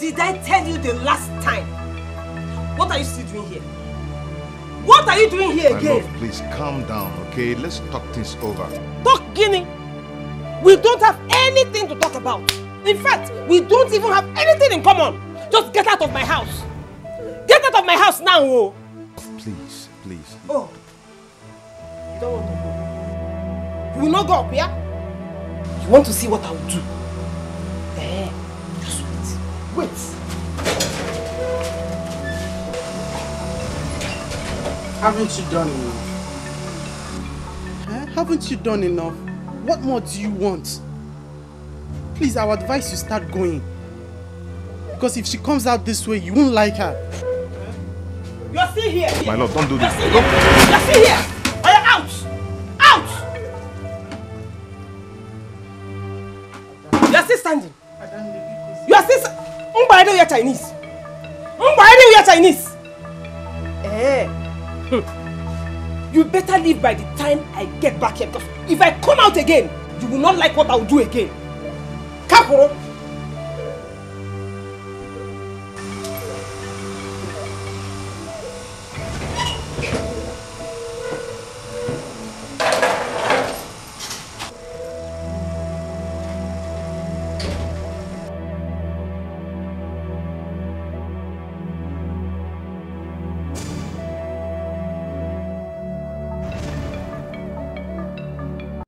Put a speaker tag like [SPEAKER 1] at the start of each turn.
[SPEAKER 1] Did I tell you the last time? What are you still doing here? What are you doing here
[SPEAKER 2] My
[SPEAKER 1] again?
[SPEAKER 2] love, please calm down, okay? Let's talk things over.
[SPEAKER 1] Talk Guinea. We don't have anything to talk about. In fact, we don't even have anything in common. Just get out of my house. Get out of my house now, oh.
[SPEAKER 2] Please, please.
[SPEAKER 1] Oh. You don't want to go. You will not go up, yeah? You want to see what I will do?
[SPEAKER 3] Haven't you done enough? Eh? Haven't you done enough? What more do you want? Please, I would advise you start going. Because if she comes out this way, you won't like her.
[SPEAKER 1] You're still here.
[SPEAKER 2] My love, don't do
[SPEAKER 1] You're
[SPEAKER 2] this.
[SPEAKER 1] still here. You're still here. Are you out? Out! You're still standing. You are still. Mba, you're Chinese. Mba, you're Chinese. You better leave by the time I get back here because if I come out again, you will not like what I will do again. Kakuro.